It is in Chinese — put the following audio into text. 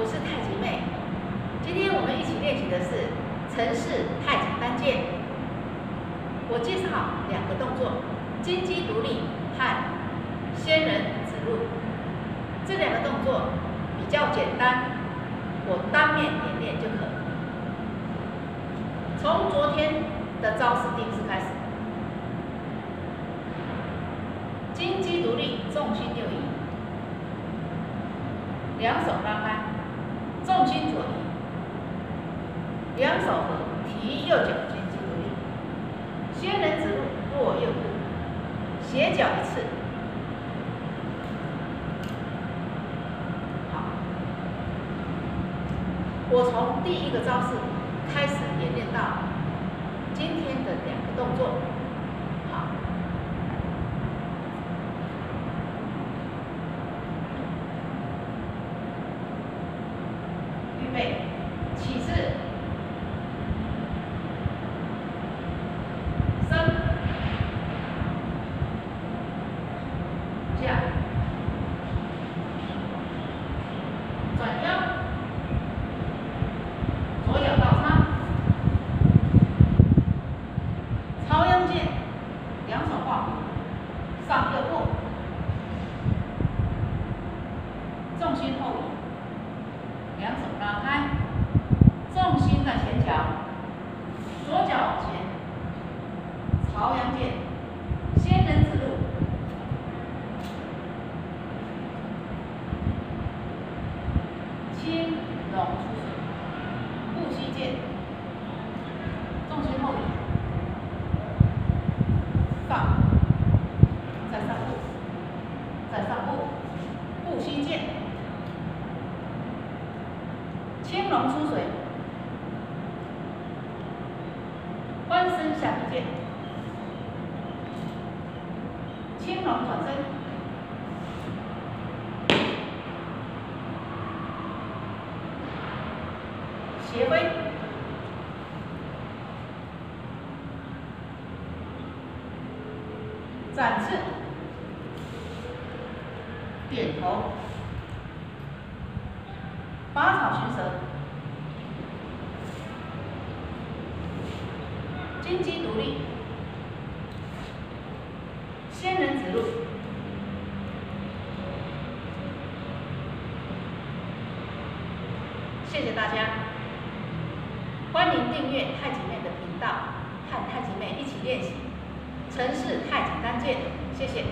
我是太极妹。今天我们一起练习的是陈氏太极单剑。我介绍两个动作：金鸡独立和仙人指路。这两个动作比较简单，我当面演练就可以。从昨天的招式定式开始。金鸡独立，重心右移，两手拉开，重心左移，两手合，提右脚，金鸡独立，仙人指路，落右步，斜脚一次。好，我从第一个招式开始演练到今天的两个动作。剑，两手画弧，上右步，重心后移。两手拉开，重心在前脚，左脚往前，朝阳剑，仙人指路，青龙出水，步膝剑，重心后移，上，再上步，再上步，步膝剑。青龙出水，翻身下劈剑，青龙转身，斜飞，展翅，点头。八草寻蛇，金鸡独立，仙人指路。谢谢大家，欢迎订阅太极妹的频道，和太极妹一起练习。真是太简单剑。谢谢。